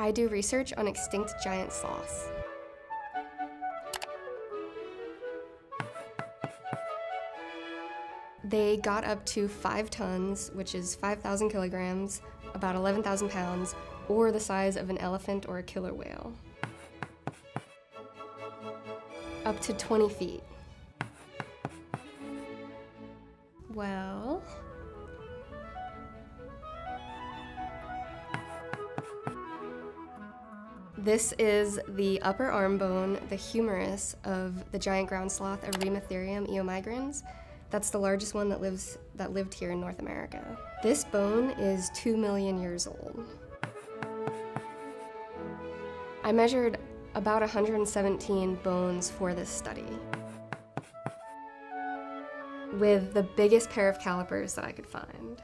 I do research on extinct giant sloths. They got up to five tons, which is 5,000 kilograms, about 11,000 pounds, or the size of an elephant or a killer whale. Up to 20 feet. Well, This is the upper arm bone, the humerus of the giant ground sloth, Eremotherium eomigrans. That's the largest one that lives that lived here in North America. This bone is 2 million years old. I measured about 117 bones for this study with the biggest pair of calipers that I could find.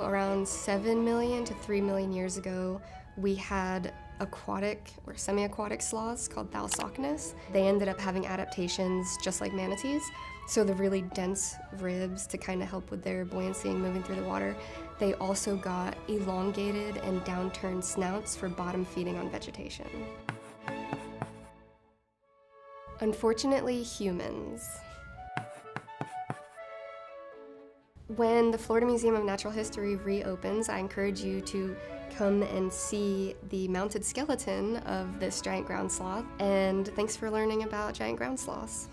Around 7 million to 3 million years ago, we had aquatic or semi-aquatic sloths called Thalassocnus. They ended up having adaptations just like manatees, so the really dense ribs to kind of help with their buoyancy and moving through the water. They also got elongated and downturned snouts for bottom feeding on vegetation. Unfortunately, humans. When the Florida Museum of Natural History reopens, I encourage you to come and see the mounted skeleton of this giant ground sloth. And thanks for learning about giant ground sloths.